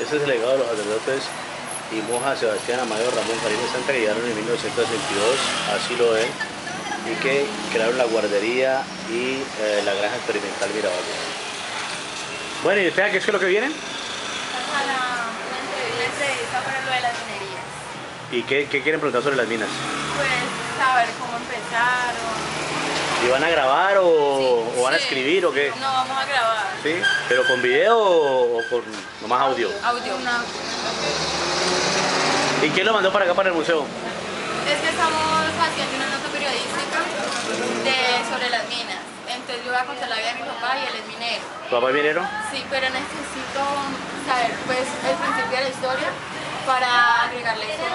Este es el legado de los sacerdotes y monjas Sebastián Amado Ramón Farina Santa que llegaron en 1962, así lo ven, y que crearon la guardería y eh, la granja experimental Mirabal. Bueno, ¿y usted a qué es lo que vienen? Para una entrevista para lo de las minerías. ¿Y qué, qué quieren preguntar sobre las minas? Pues saber cómo empezaron. ¿Y van a grabar o, a Sí. Escribir o qué? No, vamos a grabar. ¿Sí? ¿Pero con video o con nomás audio? Audio. ¿Y quién lo mandó para acá, para el museo? Es que estamos haciendo una nota periodística de, sobre las minas. Entonces yo voy a contar la vida de mi papá y él es minero. ¿Tu papá es minero? Sí, pero necesito saber pues el principio de la historia para agregarle eso.